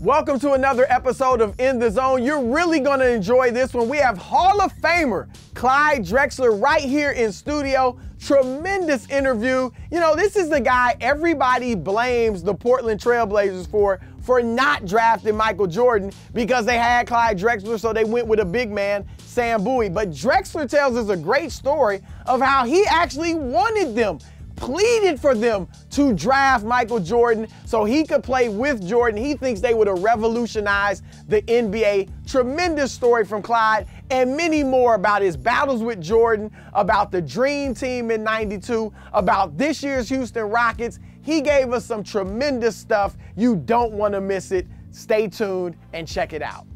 Welcome to another episode of In the Zone. You're really going to enjoy this one. We have Hall of Famer Clyde Drexler right here in studio. Tremendous interview. You know, this is the guy everybody blames the Portland Trailblazers for for not drafting Michael Jordan because they had Clyde Drexler, so they went with a big man, Sam Bowie. But Drexler tells us a great story of how he actually wanted them pleaded for them to draft Michael Jordan so he could play with Jordan. He thinks they would have revolutionized the NBA. Tremendous story from Clyde and many more about his battles with Jordan, about the Dream Team in 92, about this year's Houston Rockets. He gave us some tremendous stuff. You don't want to miss it. Stay tuned and check it out.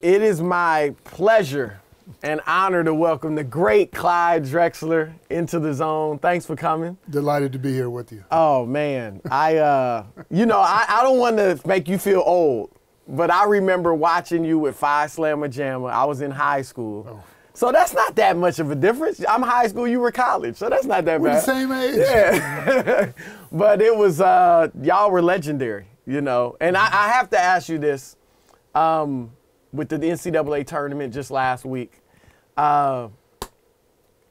It is my pleasure and honor to welcome the great Clyde Drexler into the zone. Thanks for coming. Delighted to be here with you. Oh man, I uh, you know, I, I don't want to make you feel old, but I remember watching you with Phi Slama Jama. I was in high school. Oh. So that's not that much of a difference. I'm high school, you were college, so that's not that We're bad. the same age. Yeah. but it was uh y'all were legendary, you know. And I, I have to ask you this. Um, with the NCAA tournament just last week. Uh,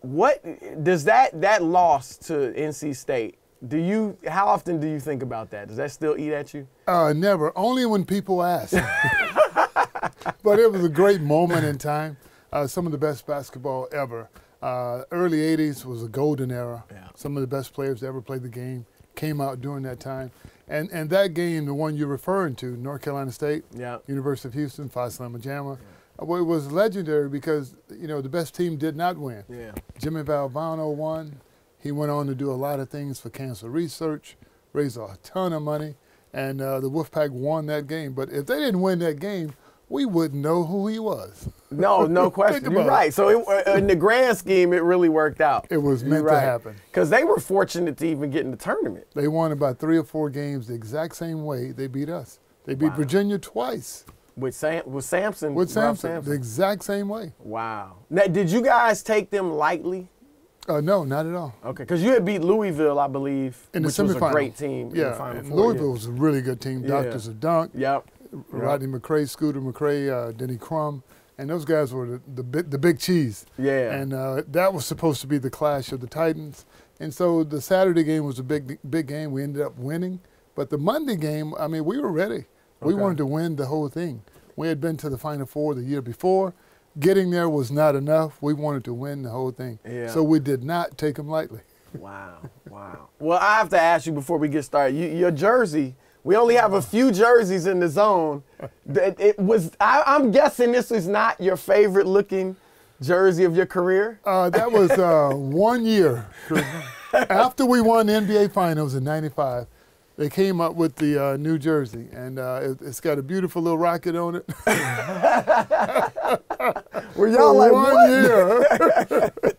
what does that that loss to NC State? Do you how often do you think about that? Does that still eat at you? Uh, never. Only when people ask. but it was a great moment in time. Uh, some of the best basketball ever. Uh, early 80s was a golden era. Yeah. Some of the best players to ever play the game came out during that time. And, and that game, the one you're referring to, North Carolina State, Yeah. University of Houston, Phi Slama Jama, uh, well, it was legendary because, you know, the best team did not win. Yeah. Jimmy Valvano won. He went on to do a lot of things for cancer research, raised a ton of money, and uh, the Wolfpack won that game. But if they didn't win that game, we wouldn't know who he was. No, no question. You're right. So it, uh, in the grand scheme, it really worked out. It was meant to happen. Because they were fortunate to even get in the tournament. They won about three or four games the exact same way they beat us. They beat Wow. Virginia twice With Sam, with Sampson, with Ralph Sampson, the exact same way. Wow. Now, did you guys take them lightly? Uh, no, not at all. Okay, because you had beat Louisville, I believe, In the which was a great team. in the Yeah, Final and Four, Louisville was a really good team. Yeah. Doctors of Dunk, Yep. Rodney McCray, Scooter McCray, uh, Denny Crum, and those guys were the, the, big, the big cheese. Yeah. And uh, that was supposed to be the clash of the Titans. And so the Saturday game was a big, big game. We ended up winning. But the Monday game, I mean, we were ready. We Okay. wanted to win the whole thing. We had been to the Final Four the year before. Getting there was not enough. We wanted to win the whole thing. Yeah. So we did not take them lightly. Wow. Wow. well, I have to ask you before we get started. You, your jersey. We only have a few jerseys in the zone. That it was. I, I'm guessing this is not your favorite looking jersey of your career. Uh, that was uh, one year. After we won the NBA Finals in '95, they came up with the uh, New Jersey, and uh, it, it's got a beautiful little rocket on it. Were y'all like one what? year.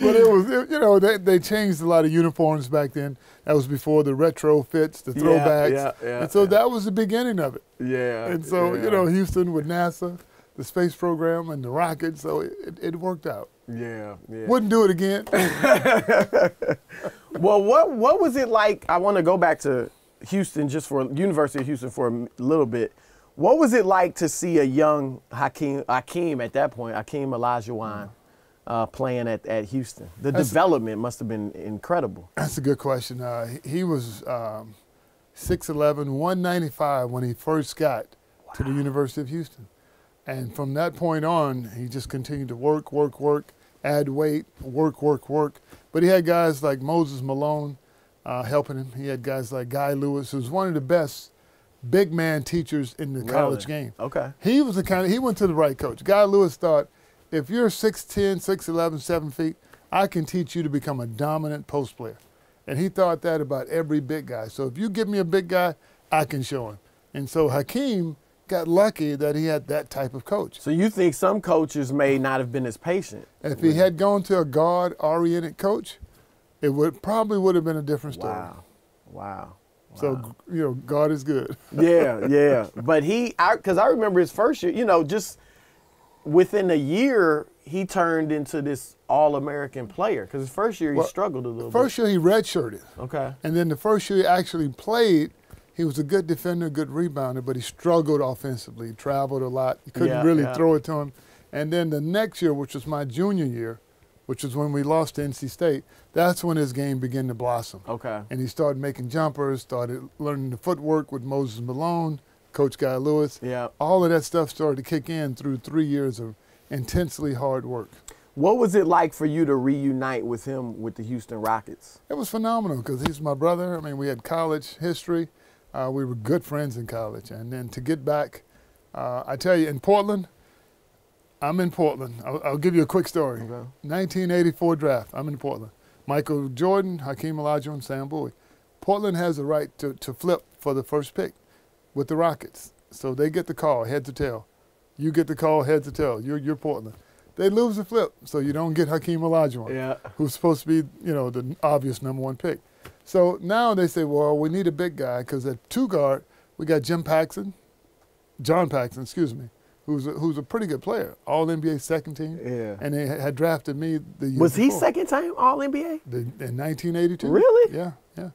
but it was, it- you know, they, they changed a lot of uniforms back then. That was before the retro fits, the Yeah, throwbacks. yeah, yeah, and so yeah. that was the beginning of it. Yeah. And so, yeah. you know, Houston with NASA, the space program, and the rocket, so it, it, it worked out. Yeah. Yeah. Wouldn't do it again. Well, what what was it like? I want to go back to Houston just for University of Houston for a little bit. What was it like to see a young Hakeem Hakeem at that point, Hakeem Olajuwon, uh, playing at, at Houston? The That's- development must have been incredible. That's a good question. Uh, he, was um, 6'11", 195 when he first got to the University of Houston. And from that point on, he just continued to work, work, work, add weight, work, work, work. But he had guys like Moses Malone uh, helping him. He had guys like Guy Lewis, who's one of the best big man teachers in the college game. Okay. He was the kind of, he went to the right coach. Guy Lewis thought, if you're 6'10, 6'11, 7 feet, I can teach you to become a dominant post player. And he thought that about every big guy. So if you give me a big guy, I can show him. And so Hakeem got lucky that he had that type of coach. So you think some coaches may not have been as patient? If he had gone to a guard oriented coach, it would probably would have been a different story. Wow. Wow. So, you know, God is good. yeah, yeah. But he, because I, remember his first year, you know, just within a year, he turned into this All American player. Because his first year, he Well, struggled a little First year he redshirted. Okay. And then the first year he actually played, he was a good defender, good rebounder, but he struggled offensively. He traveled a lot. You couldn't Yeah, really yeah. throw it to him. And then the next year, which was my junior year, which was when we lost to NC State, that's when his game began to blossom. Okay. And he started making jumpers, started learning the footwork with Moses Malone, Coach Guy Lewis. Yeah. All of that stuff started to kick in through three years of intensely hard work. What was it like for you to reunite with him with the Houston Rockets? It was phenomenal because he's my brother. I mean, we had college history. Uh, we were good friends in college. And then to get back, uh, I tell you, in Portland, I'm in Portland. I'll, I'll give you a quick story. Okay. 1984 draft, I'm in Portland. Michael Jordan, Hakeem Olajuwon, Sam Bowie. Portland has the right to, to flip for the first pick with the Rockets. So they get the call, head to tail. You get the call, head to tail. You're, you're Portland. They lose the flip, so you don't get Hakeem Olajuwon Yeah. who's supposed to be, you know, the obvious number one pick. So now they say, well, we need a big guy because at two guard we got Jim Paxson, John Paxson, excuse me, who's a, who's a pretty good player, All NBA second team, Yeah. and they had drafted me the year Was he second time All NBA? The, in 1982. Really? Yeah, yeah.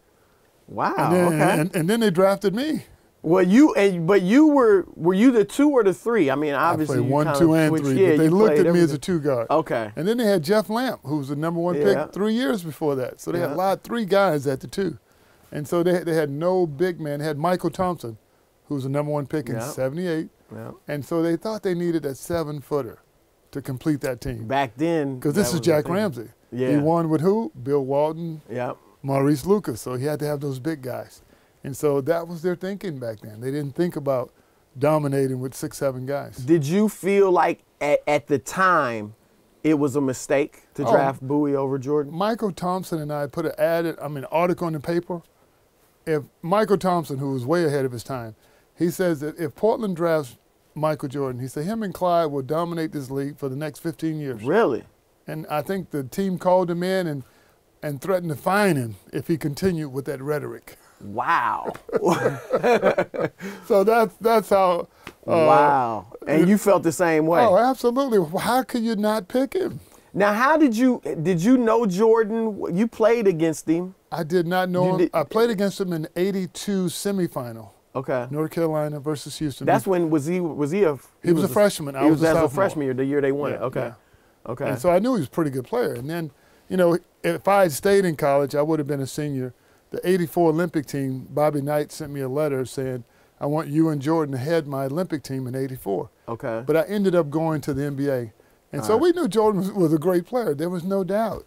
Wow. And then, okay. and, and then they drafted me. Well, you and but you were were you the two or the three? I mean, obviously I played one, two, and switched- three, yeah, but they looked at me as a two guard. Okay. And then they had Jeff Lamp, who was the number one Yeah. pick three years before that. So they had a lot, three guys at the two. And so they, they had no big man. They had Michael Thompson, who was the number one pick in 78. Yeah. And so they thought they needed a seven footer to complete that team. Back then, Because this is Jack. Ramsay. He won with who? Bill Walton, Yeah. Maurice Lucas. So he had to have those big guys. And so that was their thinking back then. They didn't think about dominating with six, seven guys. Did you feel like at, at the time it was a mistake to Oh. draft Bowie over Jordan? Michael Thompson and I put an ad, I mean, article in the paper. If Michael Thompson, who was way ahead of his time, he says that if Portland drafts Michael Jordan, he said him and Clyde will dominate this league for the next 15 years. Really? And I think the team called him in and, and threatened to fine him if he continued with that rhetoric. Wow. So that's that's how. Uh, wow. And you felt the same way. Oh, absolutely. How could you not pick him? Now, how did you did you know Jordan? You played against him. I did not know You him. did- I played against him in 82 semifinal, Okay. North Carolina versus Houston. That's when was he was he a He was a freshman. I was was, a a freshman year, the year they won it. Yeah, Okay. yeah. Okay. And so I knew he was a pretty good player. And then, you know, if I had stayed in college, I would have been a senior. The 84 Olympic team, Bobby Knight sent me a letter saying, I want you and Jordan to head my Olympic team in 84. okay. But I ended up going to the NBA. And so All right. we knew Jordan was, was a great player. There was no doubt.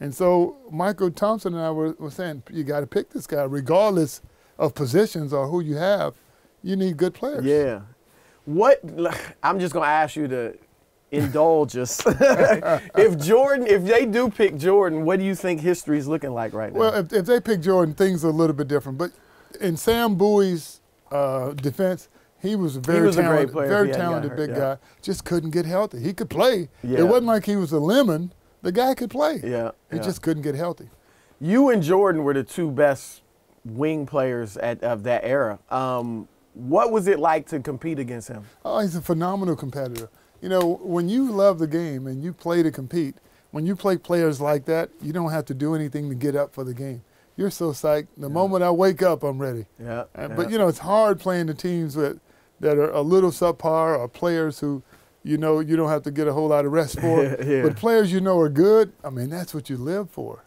And so Michael Thompson and I were, were saying, you got to pick this guy, regardless of positions or who you have. You need good players. Yeah. What I'm just gonna ask you to indulge us. if Jordan, if they do pick Jordan, what do you think history is looking like right now? Well, if, if they pick Jordan, things are a little bit different. But in Sam Bowie's uh, defense, he was a very was talented, very he hadn't got talented big yeah. guy. Just couldn't get healthy. He could play. Yeah. It wasn't like he was a lemon. The guy could play. yeah. He yeah. just couldn't get healthy. you and Jordan were the two best wing players at, of that era. Um, what was it like to compete against him? Oh, he's a phenomenal competitor. You know, when you love the game and you play to compete, when you play players like that, you don't have to do anything to get up for the game. You're so psyched. The moment I wake up, I'm ready. Yeah. Uh, But you know, it's hard playing the teams that that are a little subpar or players who, you know, you don't have to get a whole lot of rest for. Yeah. But players you know are good. I mean, that's what you live for.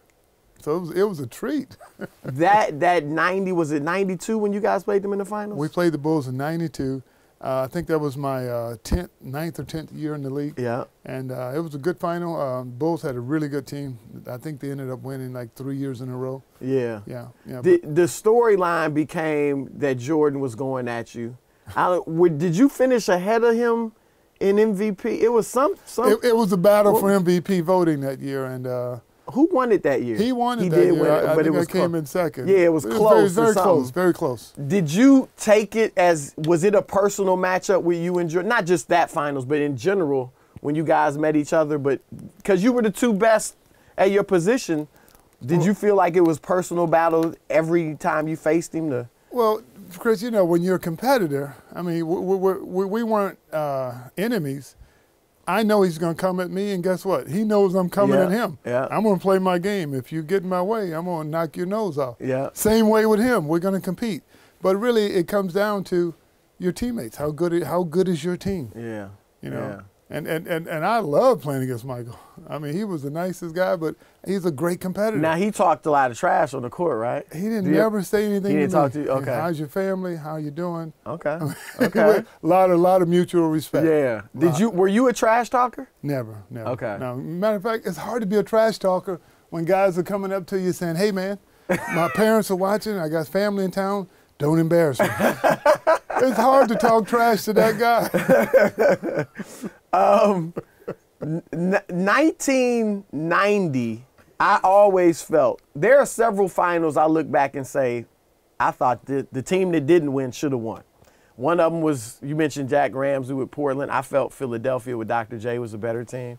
So it was, it was a treat. that that 90 was it 92 when you guys played them in the finals? We played the Bulls in '92. Uh, I think that was my uh, 10th, ninth or 10th year in the league. yeah. And uh, it was a good final. Um, Bulls had a really good team. I think they ended up winning like three years in a row. Yeah. Yeah, yeah. The, the storyline became that Jordan was going at you. I, did you finish ahead of him in MVP? It was some some. it, it was a battle for MVP voting that year, and uh, who won it that year? he won it He that did year. win it, I, I but it was I came in second. Yeah, it was very, close or very close, very close. Did you take it as was it a personal matchup with you and Jordan? Not just that finals, but in general when you guys met each other. But because you were the two best at your position, did you feel like it was personal battle every time you faced him? To Well, Chris, you know, when you're a competitor, I mean, we, we, we, we weren't uh, enemies. I know he's going to come at me, and guess what? He knows I'm coming Yeah, at him. yeah. I'm going to play my game. If you get in my way, I'm going to knock your nose off. Yeah. Same way with him. We're going to compete. But really, it comes down to your teammates. How good? How good is your team? Yeah. You know. Yeah. And, and, and, and I love playing against Michael. I mean, he was the nicest guy, but he's a great competitor. Now he talked a lot of trash on the court, right? he didn't never say anything. He didn't talk me. to you? Okay. How's your family? How you doing? Okay. a Okay. lot, a lot of mutual respect. yeah. Did you? Were you a trash talker? Never, never. Okay. No, matter of fact, it's hard to be a trash talker when guys are coming up to you saying, "Hey, man, my parents are watching. I got family in town. Don't embarrass me." it's hard to talk trash to that guy. N- 1990, I always felt there are several finals I look back and say, I thought the, the team that didn't win should have won. One of them was, you mentioned Jack Ramsay with Portland. I felt Philadelphia with Dr. J was a better team.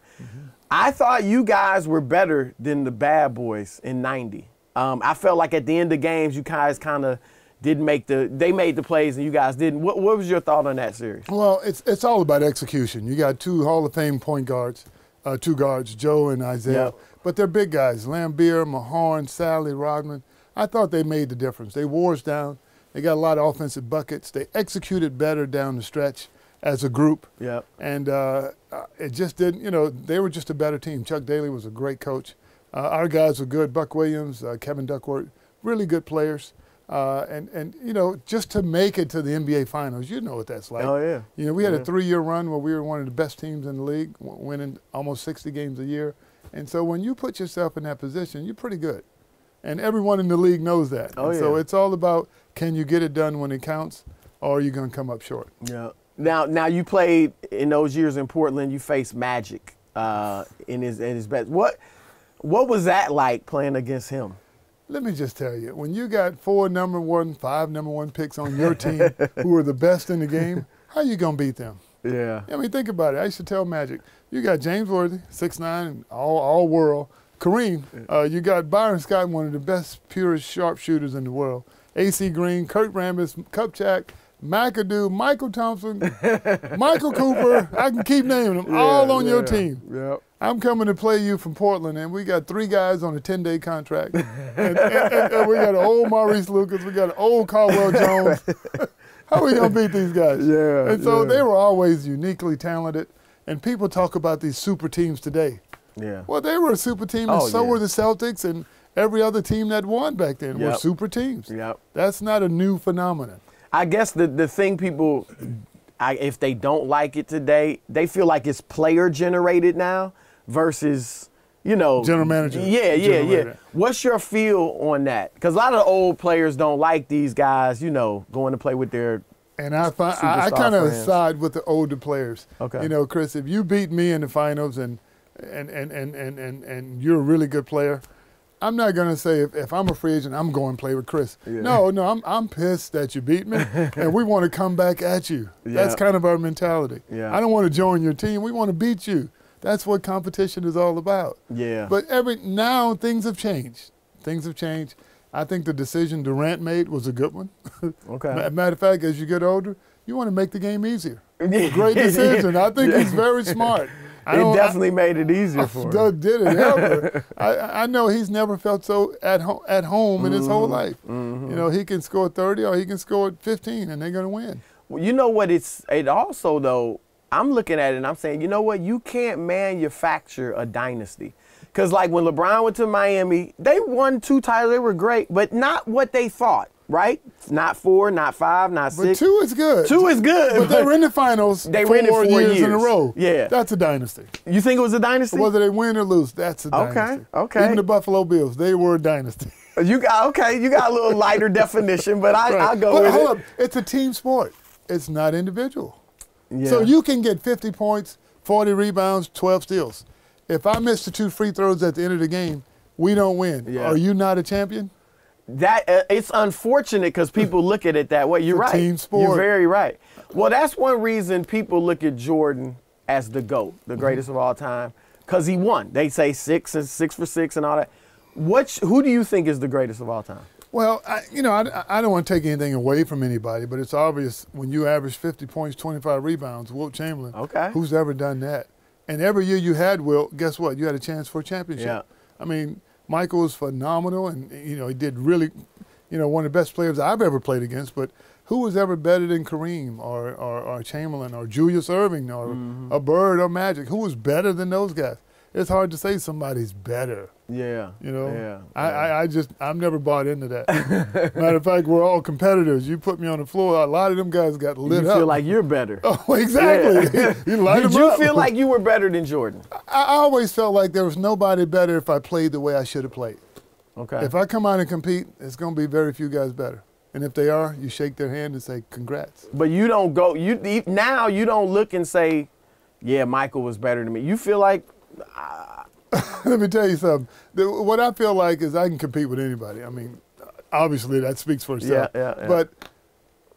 I thought you guys were better than the bad boys in 90. Um, I felt like at the end of games, you guys kind of didn't make the, they made the plays and you guys didn't. What, what was your thought on that series? Well, it's it's all about execution. You got two Hall of Fame point guards, uh, two guards, Joe and Isiah, Yep. but they're big guys. Laimbeer, Mahorn, Salley, Rodman. I thought they made the difference. They wore us down. They got a lot of offensive buckets. They executed better down the stretch as a group. Yep. And uh, uh, it just didn't, you know, they were just a better team. Chuck Daly was a great coach. Uh, our guys were good. Buck Williams, uh, Kevin Duckworth, really good players. Uh, and, and, you know, just to make it to the NBA Finals, you know what that's like. Oh, yeah. You know, we had Yeah. a three-year run where we were one of the best teams in the league, w- winning almost 60 games a year. And so when you put yourself in that position, you're pretty good. And everyone in the league knows that. Oh, And So it's all about can you get it done when it counts, or are you going to come up short? Yeah. Now, now you played in those years in Portland. You faced Magic uh, in his in his best. What what was that like playing against him? Let me just tell you, when you got four number one, five number one picks on your team who are the best in the game, how you going to beat them? Yeah. I mean, think about it. I used to tell Magic, you got James Worthy, six nine, all all world. Kareem, uh, you got Byron Scott, one of the best, purest sharpshooters in the world. AC Green, Kurt Rambis, Kupchak, McAdoo, Michael Thompson, Michael Cooper. I can keep naming them all on your team. Yep. I'm coming to play you from Portland, and we got three guys on a 10 day contract. and, and- and- we got an old Maurice Lucas, we got an old Caldwell Jones. How are we going to beat these guys? Yeah, And so yeah. they were always uniquely talented. And people talk about these super teams today. Yeah. Well, they were a super team, and Oh, so yeah. were the Celtics, and every other team that won back then were Yep. super teams. Yep. That's not a new phenomenon. I guess the the thing people, I, if they don't like it today, they feel like it's player generated now versus. You know, General manager Yeah, yeah, yeah. What's your feel on that? Because a lot of old players don't like these guys. You know, going to play with their And I find I, I kind of side with the older players. Okay. You know, Chris, if you beat me in the finals and and and and and and, and you're a really good player, I'm not gonna say if, if I'm a free agent, I'm going to play with Chris. Yeah. No, no, I'm I'm pissed that you beat me, and we want to come back at you. That's kind of our mentality. Yeah. I don't want to join your team. We want to beat you. That's what competition is all about. yeah. But every now things have changed. Things have changed. I think the decision Durant made was a good one. okay. Matter of fact, as you get older, you want to make the game easier. Great decision. I think he's very smart. I it definitely made it easier I, for him. Doug did it ever. I, I know he's never felt so at home at home in his whole Mm-hmm. life. You know, he can score 30 or he can score 15, and they're going to win. Well, you know what? It's it also though. I'm looking at it and I'm saying, you know what? You can't manufacture a dynasty. Cause like when LeBron went to Miami, they won two titles. They were great, but not what they thought. Right? Not four, not five, not But six. two is good. Two is good. But they were in the finals They four, four years, in a row. Yeah. That's a dynasty. you think it was a dynasty? Whether they win or lose, that's a Okay, dynasty. okay. Even the Buffalo Bills, they were a dynasty. You got okay. You got a little lighter definition, but I, I'll go But with hold it. up, it's a team sport. It's not individual. Yeah. So you can get 50 points, 40 rebounds, 12 steals. If I miss the two free throws at the end of the game, we don't win. Yeah. Are you not a champion? that uh, it's unfortunate because people look at it that way. You're right. team sport. You're very right. Well, that's one reason people look at Jordan as the goat, the Mm-hmm. greatest of all time, because he won. They say six and six for six and all that. What? Who do you think is the greatest of all time? Well, I, you know, I, I don't want to take anything away from anybody, but it's obvious when you average 50 points, 25 rebounds, Wilt Chamberlain. Okay. Who's ever done that? And every year you had Wilt, guess what? You had a chance for a championship. Yeah. I mean, Michael was phenomenal, and you know he did really. you know, one of the best players I've ever played against, but who was ever better than Kareem or, or, or Chamberlain or Julius Erving or Mm-hmm. a Bird or Magic? Who was better than those guys? It's hard to say somebody's better. Yeah. You know, Yeah. I, I, I just I've never bought into that. Matter of fact, we're all competitors. You put me on the floor, a lot of them guys got lit you up. feel like you're better. oh, exactly. you light Did you up. feel like you were better than Jordan? I, I always felt like there was nobody better if I played the way I should have played. Okay. If I come out and compete, it's going to be very few guys better. And if they are, you shake their hand and say, "Congrats." but you don't go. You you- now you don't look and say, "Yeah, Michael was better than me." You feel like Let me tell you something. The, what I feel like is I can compete with anybody. I mean, obviously that speaks for itself. Yeah, yeah, yeah. But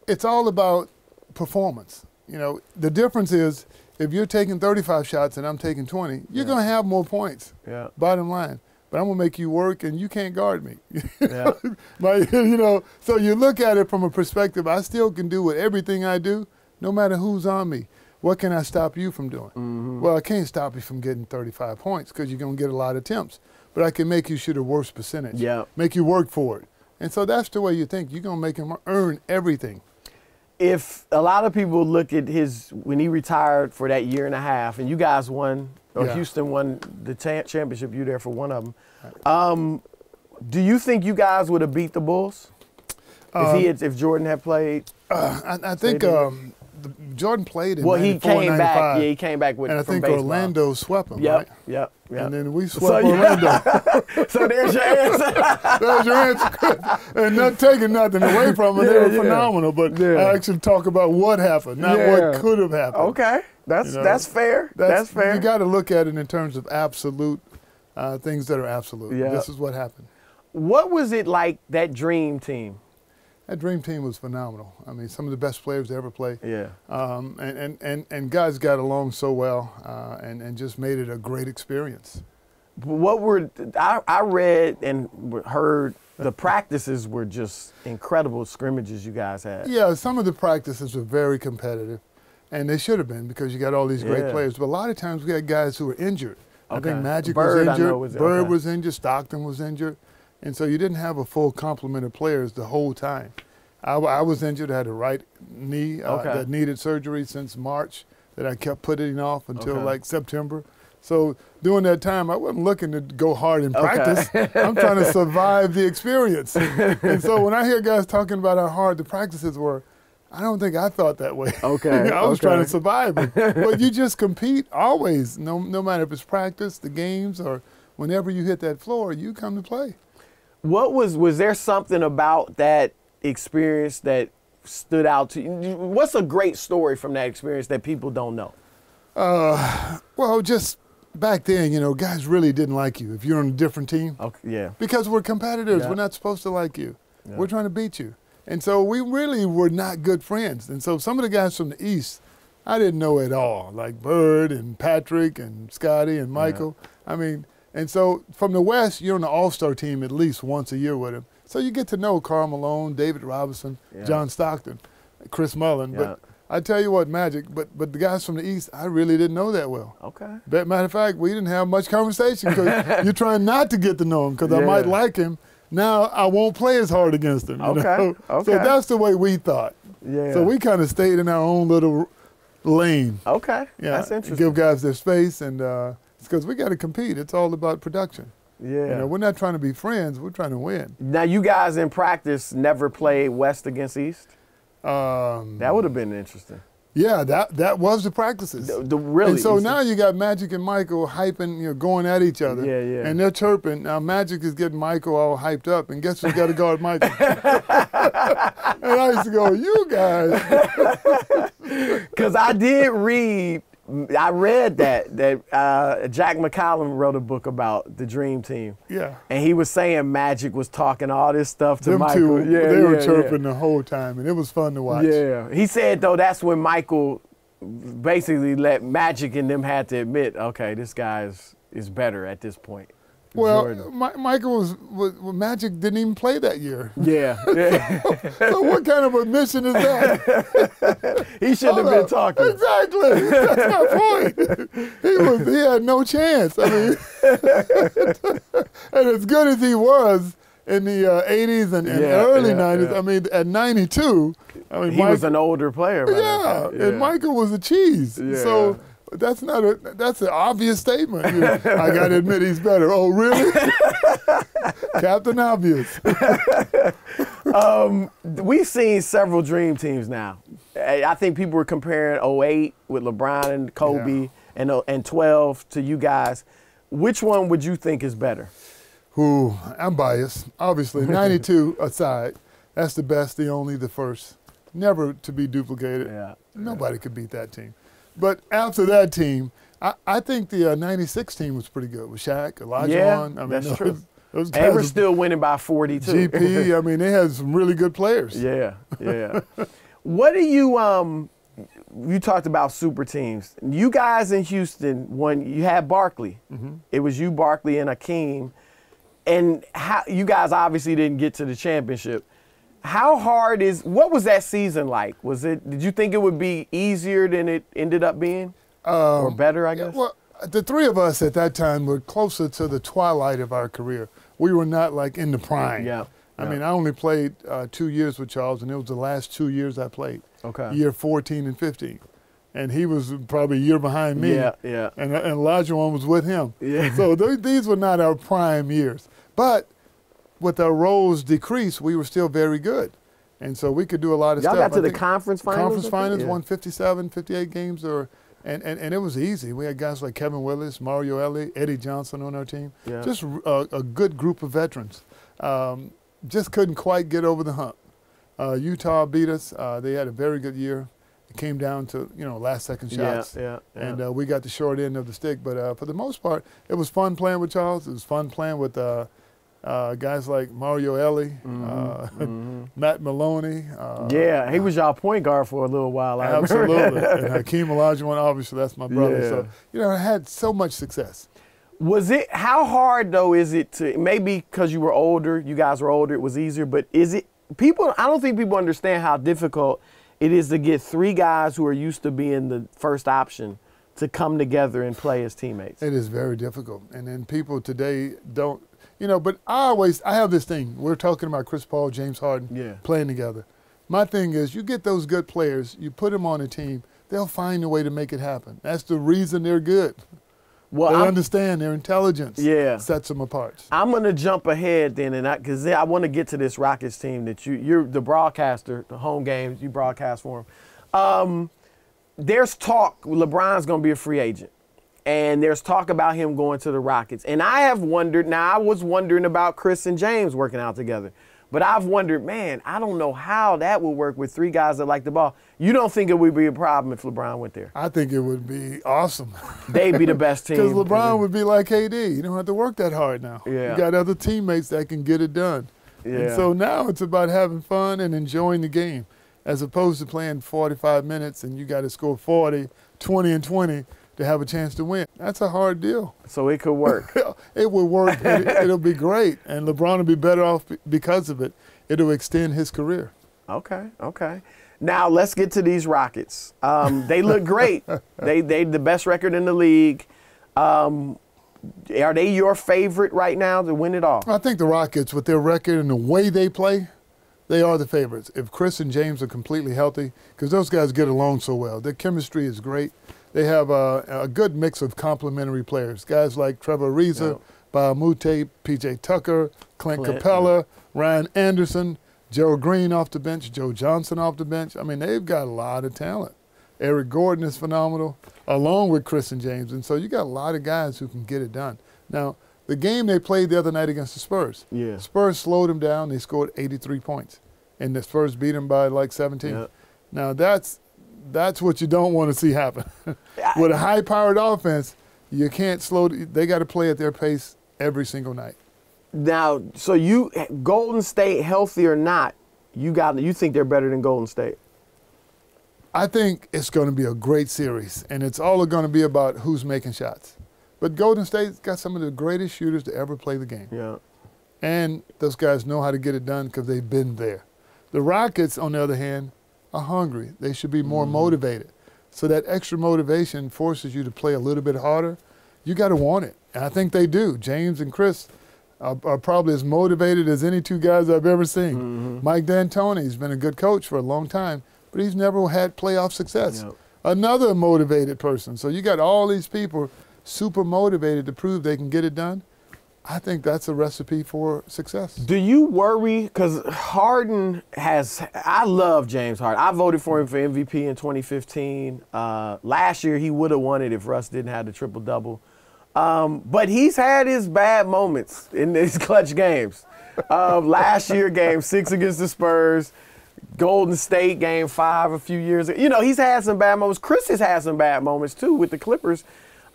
it's all about performance. You know, the difference is if you're taking 35 shots and I'm taking 20, you're Yeah. going to have more points. yeah, Bottom line. But I'm going to make you work and you can't guard me. yeah, My, you know, so you look at it from a perspective, I still can do with everything I do, no matter who's on me. What can I stop you from doing? Mm-hmm. Well, I can't stop you from getting 35 points because you're going to get a lot of attempts. But I can make you shoot a worse percentage. yeah. Make you work for it. And so that's the way you think. You're going to make him earn everything. If a lot of people look at his when he retired for that year and a half, and you guys won, or Yeah. Houston won the cha- championship, you there for one of them. Um, do you think you guys would have beat the Bulls if he had, if Jordan had played? Uh, I, I think um, Jordan played in Well, he 94, came back. Yeah, he came back with. and I think baseball. Orlando swept him, Yep, right? yep, yep. And then we swept you- Orlando. so there's your answer. That's your answer, And not taking nothing away from it. Yeah, they were yeah. phenomenal. But Yeah. I actually talk about what happened, not Yeah. what could have happened. okay, that's You know, that's fair. That's, fair. You got to look at it in terms of absolute uh, things that are absolute. Yeah. This is what happened. what was it like that dream team? That dream team was phenomenal. I mean, some of the best players to ever play. Yeah. Um, and, and, and, and guys got along so well uh, and, and just made it a great experience. What were I, I read and heard the practices were just incredible scrimmages you guys had. Yeah, some of the practices were very competitive, and they should have been because you got all these great Yeah. players. But a lot of times we had guys who were injured. I think Magic Bird, was injured, was- Bird okay. was injured, Stockton was injured, and so you didn't have a full complement of players the whole time. I was injured. I had a right knee uh, Okay. that needed surgery since March that I kept putting off until Okay. like September. So during that time, I wasn't looking to go hard in Okay. practice. I'm trying to survive the experience. and so when I hear guys talking about how hard the practices were, I don't think I thought that way. Okay, I was okay. trying to survive. But, but you just compete always, no, no matter if it's practice, the games, or whenever you hit that floor, you come to play. What was was there something about that experience that stood out to you? What's a great story from that experience that people don't know? Uh, Well, just back then, you know, guys really didn't like you if you're on a different team Okay, yeah. because we're competitors. Yeah. We're not supposed to like you. Yeah. We're trying to beat you. And so we really were not good friends. And so some of the guys from the East, I didn't know at all, like Bird and Patrick and Scottie and Michael. I mean, and so from the West, you're on the All Star team at least once a year with him. So you get to know Karl Malone, David Robinson, Yeah. John Stockton, Chris Mullin. Yeah. But I tell you what, Magic, but, but the guys from the East, I really didn't know that well. Okay. But matter of fact, we didn't have much conversation because you're trying not to get to know him because I might like him. Now I won't play as hard against him. you Okay, know? okay. So that's the way we thought. Yeah. So we kind of stayed in our own little lane. Okay. Yeah, That's interesting. Give guys their space, and uh, it's because we got to compete. It's all about production. yeah. You know, we're not trying to be friends. We're trying to win. now you guys in practice never played West against East. Um, That would have been interesting. yeah, that that was the practices. The, the really. and so now you got Magic and Michael hyping, you know, going at each other. Yeah, yeah. And they're chirping. Now Magic is getting Michael all hyped up, and guess who's got to guard Michael? and I used to go, you guys. Because I did read, I read that that uh, Jack McCallum wrote a book about the Dream Team, Yeah. and he was saying Magic was talking all this stuff to Them Michael. two, yeah, they were yeah, chirping the whole time, and it was fun to watch. Yeah. yeah, he said though that's when Michael basically let Magic and them had to admit, okay, this guy is is better at this point. Well. Mi- Michael was, was, Magic didn't even play that year. yeah, yeah. so what kind of admission is that? he shouldn't have been talking. Exactly. That's my point. He was he had no chance. I mean, and as good as he was, in the uh, 80s and, and Yeah, early yeah, 90s. yeah. I mean, at 92, I mean, He Mike- was an older player. yeah, and Michael was a cheese. Yeah. So that's not a that's an obvious statement. You know, I got to admit he's better. Oh, really? Captain Obvious. We've seen several dream teams now. I I think people were comparing 08 with LeBron and Kobe Yeah. and uh, and 12 to you guys. Which one would you think is better? Who I'm biased. Obviously, 92 aside, that's the best, the only, the first. Never to be duplicated. Yeah. Nobody could beat that team. But after that team, I, I think the uh, 96 team was pretty good with Shaq, Elijah Yeah, Wan. I mean, that's those, true. Those They were guys- still winning by 42. GP. I mean, they had some really good players. Yeah, yeah. what do you um? You talked about super teams. You guys in Houston, when you had Barkley, Mm-hmm. it was you, Barkley, and Akeem, and how you guys obviously didn't get to the championship. How hard is what was that season like? Was it? Did you think it would be easier than it ended up being, or better? I Um, guess. well, the three of us at that time were closer to the twilight of our career. We were not like in the prime. Yeah, I yeah. mean, I only played uh, two years with Charles, and it was the last two years I played. Okay. Year 14 and 15. And he was probably a year behind me. Yeah, yeah. And, and Olajuwon was with him. Yeah. So th- these were not our prime years. But with our roles decreased, we were still very good. And so we could do a lot of Y'all stuff. got to I the conference finals. Conference finals, Yeah. won 57, 58 games, or and, and, and it was easy. We had guys like Kevin Willis, Mario Elie, Eddie Johnson on our team. Yeah. Just a, a good group of veterans. Um, just couldn't quite get over the hump. Uh, Utah beat us. Uh, they had a very good year. It came down to you know last second shots, yeah, yeah. and uh, we got the short end of the stick. But uh, for the most part, it was fun playing with Charles. It was fun playing with uh, guys like Mario Elie, uh, Matt Maloney. Uh, Mm-hmm. Yeah, he was y'all point guard for a little while. I. Absolutely. and Hakeem Olajuwon, obviously, that's my brother. Yeah. So, you know, I had so much success. Was it how hard though is it to maybe because you were older, you guys were older, it was easier, but is it people I don't think people understand how difficult it is to get three guys who are used to being the first option to come together and play as teammates. It is very difficult. And then people today don't, you know, but I always, I have this thing. We're talking about Chris Paul, James Harden Yeah. playing together. My thing is, you get those good players, you put them on a team, they'll find a way to make it happen. That's the reason they're good. Well, they I'm, understand their intelligence Yeah. sets them apart. I'm gonna jump ahead then, and because I, want to get to this Rockets team that you you're the broadcaster, the home games you broadcast for them. Um, there's talk LeBron's gonna be a free agent, and there's talk about him going to the Rockets. And I have wondered. Now I was wondering about Chris and James working out together, but I've wondered, man, I don't know how that would work with three guys that like the ball. You don't think it would be a problem if LeBron went there? I think it would be awesome. They'd be the best team. Because LeBron would be like KD. You don't have to work that hard now. Yeah. You got other teammates that can get it done. And Yeah. so now it's about having fun and enjoying the game as opposed to playing 45 minutes and you got to score 40, 20, and 20 to have a chance to win. That's a hard deal. so it could work. It will work. it, it'll be great. And LeBron will be better off because of it. It'll extend his career. Okay, okay. Now let's get to these Rockets. Um, they look great. they they the best record in the league. Um, are they your favorite right now to win it all? I think the Rockets, with their record and the way they play, they are the favorites. If Chris and James are completely healthy, because those guys get along so well, their chemistry is great. They have a, a good mix of complementary players. Guys like Trevor Ariza, Mbah a Moute, PJ Tucker, Clint, Clint, Capela, Ryan Anderson, Joe Green off the bench, Joe Johnson off the bench. I mean, they've got a lot of talent. Eric Gordon is phenomenal, along with Chris and James. And so you got a lot of guys who can get it done. Now, the game they played the other night against the Spurs, Yeah. Spurs slowed them down. They scored 83 points, and the Spurs beat them by like 17. Yeah. Now that's that's what you don't want to see happen. With a high-powered offense, you can't slow. They got to play at their pace every single night. Now, so you Golden State healthy or not? You got you think they're better than Golden State? I think it's going to be a great series, and it's all going to be about who's making shots. But Golden State's got some of the greatest shooters to ever play the game. Yeah. And those guys know how to get it done because they've been there. The Rockets, on the other hand, are hungry. They should be more mm-hmm. motivated. So that extra motivation forces you to play a little bit harder. You got to want it. And I think they do. James and Chris, are, are probably as motivated as any two guys I've ever seen. Mm-hmm. Mike D'Antoni's been a good coach for a long time, but he's never had playoff success. Yep. Another motivated person. So you got all these people super motivated to prove they can get it done. I think that's a recipe for success. Do you worry? Because Harden has, I love James Harden. I voted for him for MVP in 2015. Uh, last year, he would have won it if Russ didn't have the triple double. Um, but he's had his bad moments in his clutch games. Uh, last year, game six against the Spurs, Golden State, game five a few years ago. You know, he's had some bad moments. Chris has had some bad moments too with the Clippers.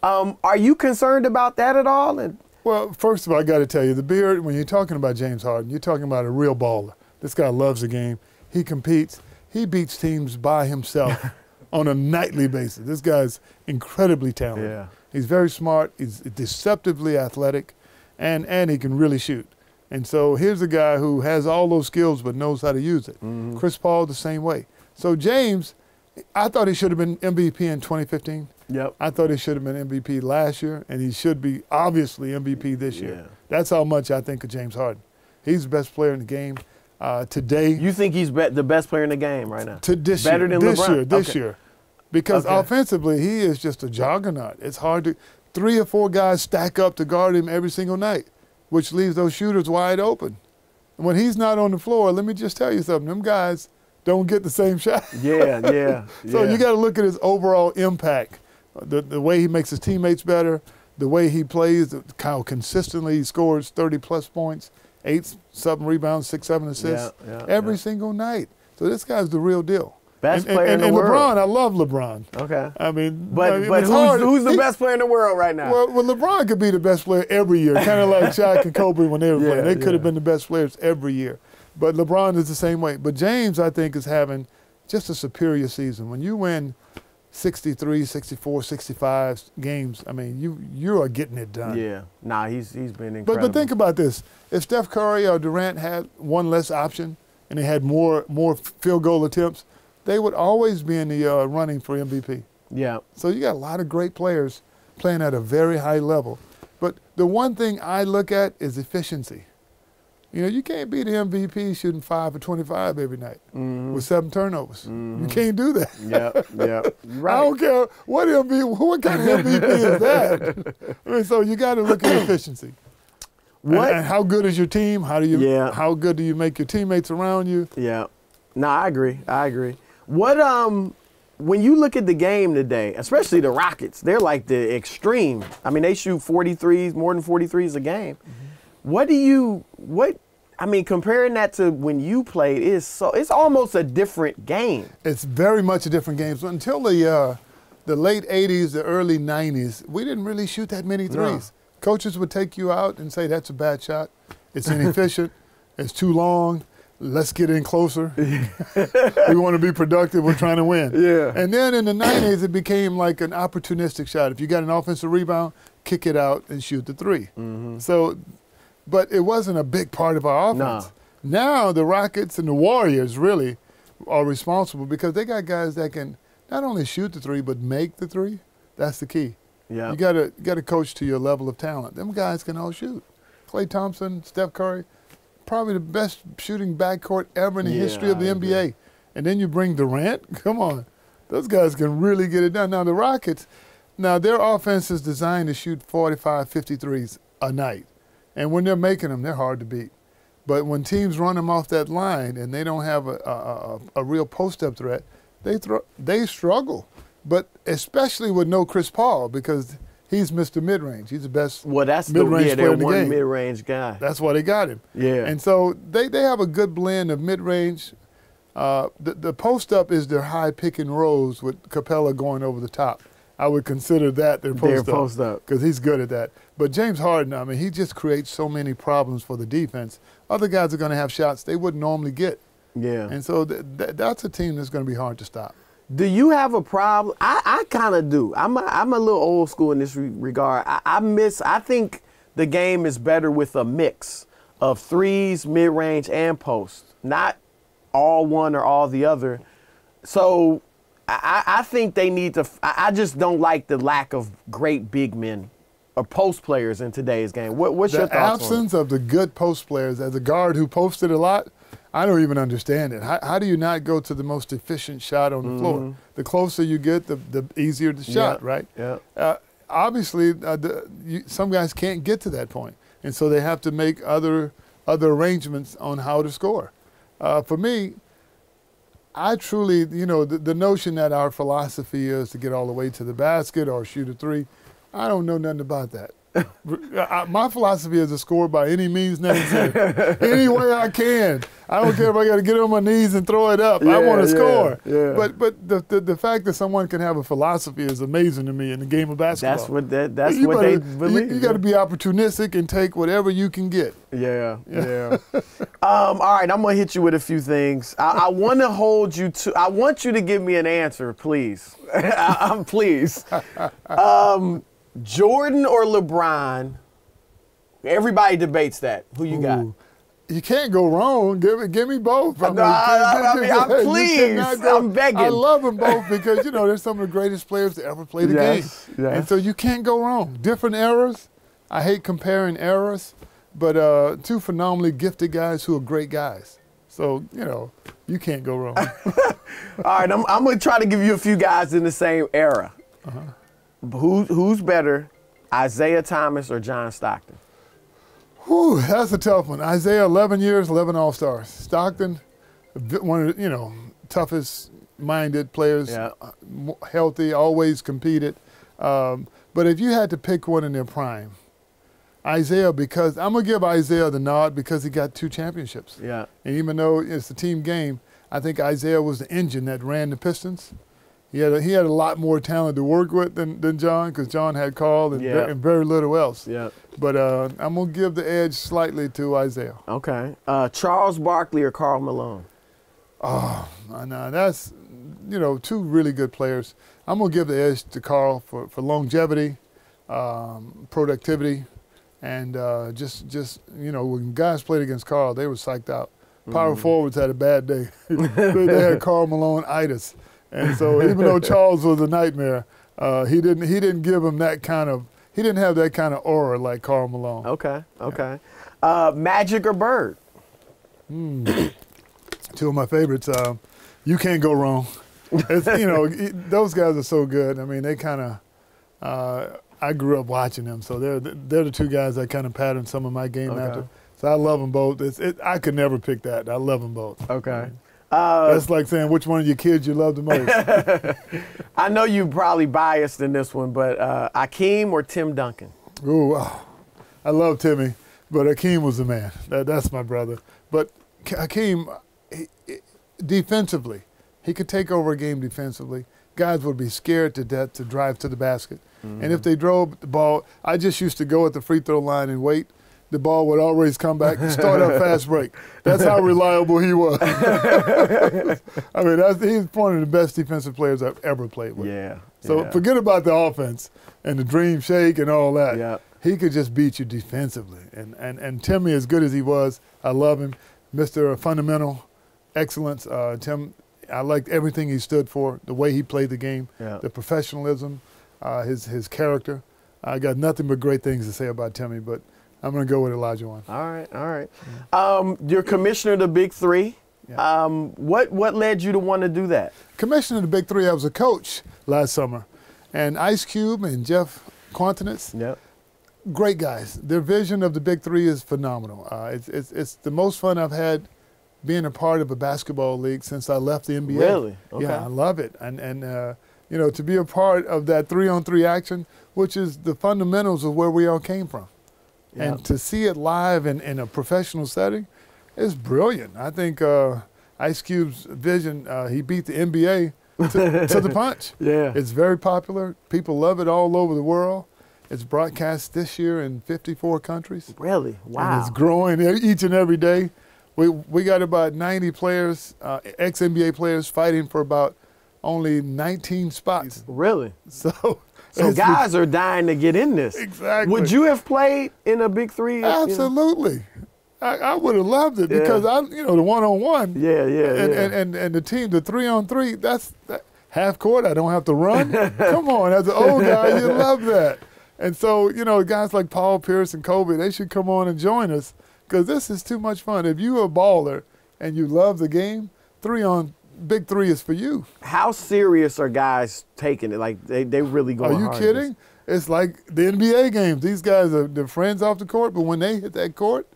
Um, are you concerned about that at all? And Well, first of all, I got to tell you, the beard, when you're talking about James Harden, you're talking about a real baller. This guy loves the game. He competes. He beats teams by himself on a nightly basis. This guy's incredibly talented. Yeah. He's very smart. He's deceptively athletic, and, and he can really shoot. And so here's a guy who has all those skills but knows how to use it. Mm-hmm. Chris Paul, the same way. So James, I thought he should have been MVP in 2015. yep. I thought he should have been MVP last year, and he should be obviously MVP this year. Yeah. That's how much I think of James Harden. He's the best player in the game uh, today. You think he's be- the best player in the game right now? to this better year, than this LeBron? year, this Okay. year, because Okay. offensively he is just a juggernaut. It's hard to three or four guys stack up to guard him every single night, which leaves those shooters wide open. And when he's not on the floor, let me just tell you something: them guys don't get the same shot. Yeah, yeah. So yeah. you got to look at his overall impact, the the way he makes his teammates better, the way he plays, how consistently he scores 30 plus points, eight something rebounds, six seven assists Yeah, yeah, every yeah. single night. So this guy's the real deal. Best and, player in and, the and world. LeBron, I love LeBron. Okay. I mean, But I mean, but who's, hard. who's the He- best player in the world right now? Well, well, LeBron could be the best player every year, kind of like Shaq and Kobe when they were Yeah, playing. They could have been the best players every year. But LeBron is the same way. But James, I think, is having just a superior season. When you win 63, 64, 65 games, I mean, you you are getting it done. yeah. Nah, he's he's been But incredible. but think about this: if Steph Curry or Durant had one less option and they had more more field goal attempts, they would always be in the uh, running for MVP. yeah. So you got a lot of great players playing at a very high level. But the one thing I look at is efficiency. You know, you can't be the MVP shooting five for 25 every night Mhm. with seven turnovers. You Mhm. can't do that. Yep. Yep. I don't care what MVP, what kind of MVP is that? I mean, so you got to look at efficiency. What? And, how good is your team? How do you? Yeah. How good do you make your teammates around you? Yeah. No, I agree. I agree. What um when you look at the game today, especially the Rockets, they're like the extreme. I mean, they shoot 43s, more than 43s a game. What do you what I mean, comparing that to when you played is so it's almost a different game. It's very much a different game. So until the uh, the late '80s, the early '90s, we didn't really shoot that many threes. Coaches would take you out and say, "That's a bad shot. It's inefficient. it's too long. Let's get in closer. we want to be productive. We're trying to win." Yeah. And then in the '90s, it became like an opportunistic shot. If you got an offensive rebound, kick it out and shoot the 3 So, but it wasn't a big part of our offense. Now the Rockets and the Warriors really are responsible because they got guys that can not only shoot the three but make the three. That's the key. Yeah. You got to got to coach to your level of talent. Them guys can all shoot. Klay Thompson, Steph Curry, probably the best shooting backcourt ever in the Yeah, history of the I NBA. agree. And then you bring Durant. Come on, those guys can really get it done. Now the Rockets, now their offense is designed to shoot 45, 53s a night, and when they're making them, they're hard to beat. But when teams run them off that line and they don't have a, a, a, a real post-up threat, they throw, they struggle. But especially with no Chris Paul because he's Mr. Mid-range. He's the best. Well, that's the Mid-range yeah, player they're in the one game. mid-range guy. That's why they got him. Yeah. And so they, they have a good blend of mid-range. Uh, the, the post-up is their high pick and rolls with Capela going over the top. I would consider that their Their post-up. post-up. Because he's good at that. But James Harden, I mean, he just creates so many problems for the defense. Other guys are going to have shots they wouldn't normally get. yeah. And so th- th- that's a team that's going to be hard to stop. Do you have a problem? I, I kind of do. I'm a, I'm a little old school in this re- regard. I, I miss. I think the game is better with a mix of threes, mid range, and post, not all one or all the other. So I, I think they need to. I I just don't like the lack of great big men or post players in today's game. What, what's the your thoughts The absence of the good post players as a guard who posted a lot i don't even understand it how, how do you not go to the most efficient shot on the Mm-hmm. floor the closer you get the, the easier the shot right Yeah. uh, obviously uh, the, you, some guys can't get to that point and so they have to make other other arrangements on how to score uh, for me I truly, you know, the, the notion that our philosophy is to get all the way to the basket or shoot a three, I don't know nothing about that. I, my philosophy is to score by any means necessary, any way I can. I don't care if I got to get on my knees and throw it up. I want to yeah, score. yeah. But but the, the the fact that someone can have a philosophy is amazing to me in the game of basketball. That's what that, that's you what better- they believe. You, you got to be opportunistic and take whatever you can get. Yeah, yeah. um, all right, I'm gonna hit you with a few things. I, I want to hold you to. I want you to give me an answer, please. I'm please. Um, Jordan or LeBron? Everybody debates that. Who you got? Ooh. You can't go wrong. Give me, give me both. No, I- I mean, I'm pleased. go- I'm begging. I love them both because you know they're some of the greatest players to ever play the Yes, game, yes. and so you can't go wrong. Different eras. I hate comparing eras, but uh, two phenomenally gifted guys who are great guys. So you know you can't go wrong. All right, I'm, I'm gonna try to give you a few guys in the same era. Who, who's better, Isiah Thomas or John Stockton? Whew, that's a tough one. Isiah, 11 years, 11 All Stars. Stockton, one of the, you know toughest minded players, Yeah. uh, healthy, always competed. Um, but if you had to pick one in their prime, Isiah, because I'm gonna give Isiah the nod because he got two championships. Yeah. And even though it's a team game, I think Isiah was the engine that ran the Pistons. He had a, he had a lot more talent to work with than, than John because John had Karl and, ve- and very little else. Yeah. But uh, I'm gonna give the edge slightly to Isiah. Okay. Uh, Charles Barkley or Karl Malone? Oh, no, that's you know two really good players. I'm gonna give the edge to Karl for, for longevity, um, productivity, and uh, just just you know when guys played against Karl, they were psyched out. Power forwards had a bad day. they they had Karl Malone itis, and so even though Charles was a nightmare, uh, he didn't he didn't give him that kind of he didn't have that kind of aura like Karl Malone. Okay. Okay. Uh, Magic or Bird? two of my favorites. Uh, you can't go wrong. It's, you know, those guys are so good. I mean, they kind of. Uh, I grew up watching them, so they're they're the two guys that kind of patterned some of my game Okay. after. So I love them both. It's, it, I could never pick that. I love them both. Okay. Uh, That's like saying which one of your kids you love the most. I know you're probably biased in this one, but uh, Hakeem or Tim Duncan? Ooh, oh, I love Timmy, but Hakeem was the man. That, that's my brother. But Hakeem, he, he- defensively, he could take over a game defensively. Guys would be scared to death to drive to the basket. And if they drove the ball, I just used to go at the free throw line and wait. The ball would always come back and start up fast break. That's how reliable he was. I mean, that's, he's one of the best defensive players I've ever played with. Yeah. So yeah. forget about the offense and the dream shake and all that. Yeah. He could just beat you defensively. And, and, and Timmy, as good as he was, I love him. Mr. Fundamental Excellence. Uh, Tim, I liked everything he stood for, the way he played the game, Yeah. the professionalism, uh, his, his character. I got nothing but great things to say about Timmy, but I'm going to go with Olajuwon. All right, all right. Um, you're commissioner of the Big Three. Yeah. Um, what what led you to want to do that? Commissioner of the Big Three, I was a coach last summer. And Ice Cube and Jeff Kwatinetz, Yep. great guys. Their vision of the Big Three is phenomenal. Uh, it's, it's, it's the most fun I've had being a part of a basketball league since I left the NBA. Really? Okay. Yeah, I love it. And, and uh, you know, to be a part of that three-on-three action, which is the fundamentals of where we all came from. Yep. And to see it live in, in a professional setting is brilliant. I think uh, Ice Cube's vision, uh, he beat the NBA to, to the punch. Yeah. It's very popular. People love it all over the world. It's broadcast this year in 54 countries. really? Wow. And it's growing each and every day. We, we got about 90 players, uh, ex NBA players, fighting for about only 19 spots. Really? So, So it's- guys are dying to get in this. Exactly. Would you have played in a Big Three? you know? Absolutely. I, I would have loved it Yeah. because I, you know, the one on one Yeah, yeah, and, yeah. and, and, and the team, the three on three, that's that, half court. I don't have to run. Come on, as an old guy, you love that. And so, you know, guys like Paul Pierce and Kobe, they should come on and join us because this is too much fun. If you're a baller and you love the game, three on big three is for you. How serious are guys taking it? Like they, they really going Are you kidding? It's like the NBA games. These guys are they're friends off the court, but when they hit that court,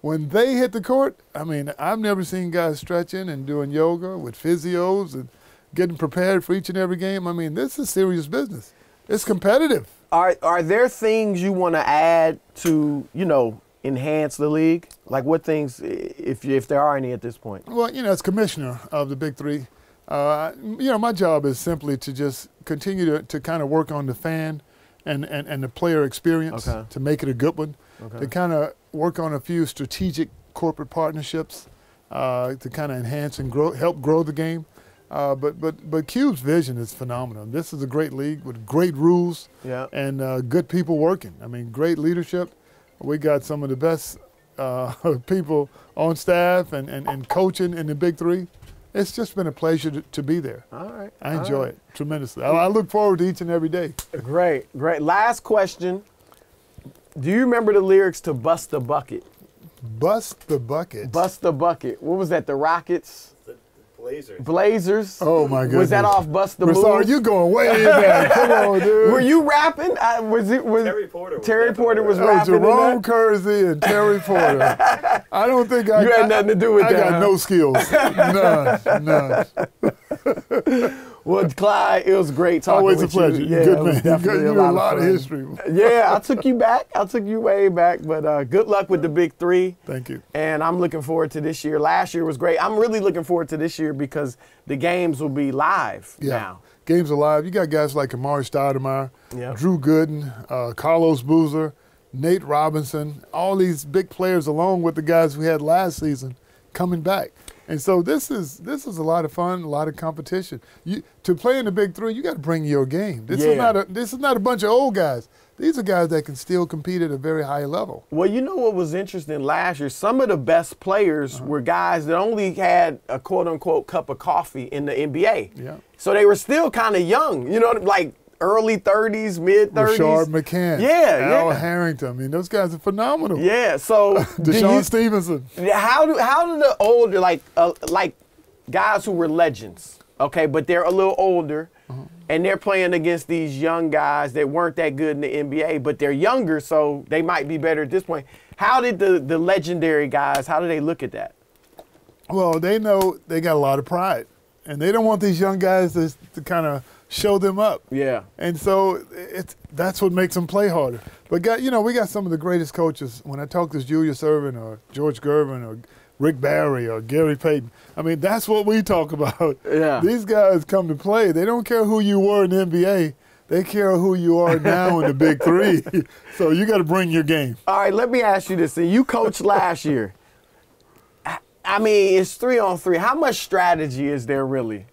when they hit the court, I mean, I've never seen guys stretching and doing yoga with physios and getting prepared for each and every game. I mean, this is serious business. It's competitive. Are are there things you want to add to you know enhance the league? Like what things, if if there are any at this point? Well, you know, as commissioner of the Big Three, uh, you know, my job is simply to just continue to, to kind of work on the fan and, and, and the player experience Okay. to make it a good one, Okay. to kind of work on a few strategic corporate partnerships uh, to kind of enhance and grow, help grow the game. Uh, but but but Cube's vision is phenomenal. This is a great league with great rules Yeah. and uh, good people working. I mean, great leadership. We got some of the best uh, people on staff and, and, and coaching in the Big Three. It's just been a pleasure to, to be there. All right. I enjoy right. it tremendously. I, I look forward to each and every day. Great, great. Last question. Do you remember the lyrics to Bust the Bucket? Bust the bucket. Bust the Bucket. What was that? The Rockets? The Blazers. Blazers? Oh my goodness. Was that off Bust the Move? Sorry, you going way back. Come on, dude. Were you rapping? I, was it was Terry Porter was Terry Porter was that. Oh, rapping Jerome that? Kersey and Terry Porter. I don't think I You had nothing to do with I that, got huh? no skills. none, none. Well, Clyde, it was great talking Always with you. Always a pleasure. Yeah, Good man. Definitely you a lot, a lot of fun. history. Yeah, I took you back. I took you way back. But uh, good luck with the big three. Thank you. And I'm looking forward to this year. Last year was great. I'm really looking forward to this year because the games will be live Yeah. now. Games alive. You got guys like Amar'e Stoudemire. Drew Gooden, uh, Carlos Boozer, Nate Robinson, all these big players along with the guys we had last season coming back. And so this is this is a lot of fun, a lot of competition. You to play in the big three, you got to bring your game. This Yeah. is not a this is not a bunch of old guys. These are guys that can still compete at a very high level. Well, you know what was interesting last year? Some of the best players Uh-huh. were guys that only had a quote unquote cup of coffee in the NBA. Yeah. So they were still kind of young, you know, like early 30s, mid 30s. Rashad McCants, Yeah, Al yeah. Harrington. I mean, those guys are phenomenal. Yeah, so DeShawn you- Stevenson. how do how do the older like uh, like guys who were legends, okay, but they're a little older, Uh-huh. and they're playing against these young guys that weren't that good in the NBA, but they're younger, so they might be better at this point. How did the the legendary guys? How do they look at that? Well, they know they got a lot of pride, and they don't want these young guys to, to kind of show them up. Yeah. And so it's that's what makes them play harder. But got you know we got some of the greatest coaches. When I talk to Julius Erving or George Gervin or Rick Barry or Gary Payton, I mean that's what we talk about. Yeah. These guys come to play. They don't care who you were in the NBA. They care who you are now in the Big Three. so you got to bring your game. All right, let me ask you this. You coached last year. I- I mean, it's three on three. How much strategy is there really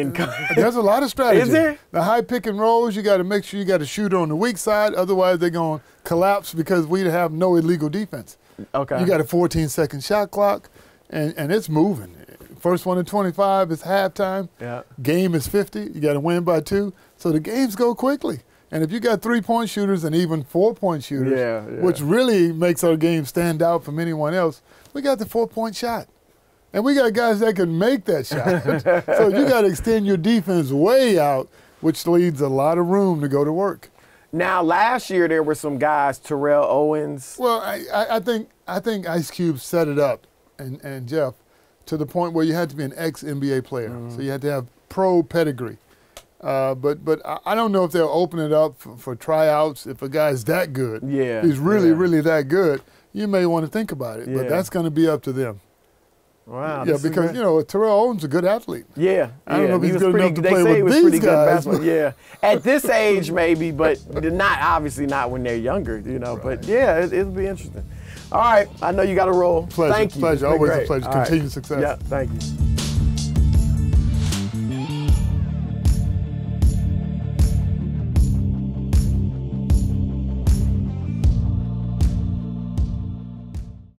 in There's a lot of strategy. Is there? The high pick and rolls, you got to make sure you got a shooter on the weak side. Otherwise, they're going to collapse because we have no illegal defense. Okay. You got a 14 second shot clock, and, and it's moving. First one to 25 is halftime. Yeah. Game is 50. You got to win by two. So the games go quickly. And if you got three point shooters and even four point shooters, Yeah, yeah. which really makes our game stand out from anyone else, we got the four point shot. And we got guys that can make that shot. so you got to extend your defense way out, which leaves a lot of room to go to work. Now, last year there were some guys, Terrell Owens. Well, I, I, think I think Ice Cube set it up, and, and Jeff, to the point where you had to be an ex NBA player, Mm-hmm. so you had to have pro pedigree. Uh, but but I, I don't know if they'll open it up for, for tryouts if a guy's that good. Yeah, he's really yeah. really that good. You may want to think about it, Yeah. but that's going to be up to them. Wow. yeah, because great. you know Terrell Owens is a good athlete. Yeah, I don't yeah. know if he's was good pretty, enough to they play say he with was these pretty good at guys. basketball. Yeah, at this age maybe, but not obviously not when they're younger, you know. But yeah, it, it'll be interesting. All right, I know you got to roll. Pleasure, Thank you. pleasure. Always a pleasure. All right. Continued success. Yeah, thank you.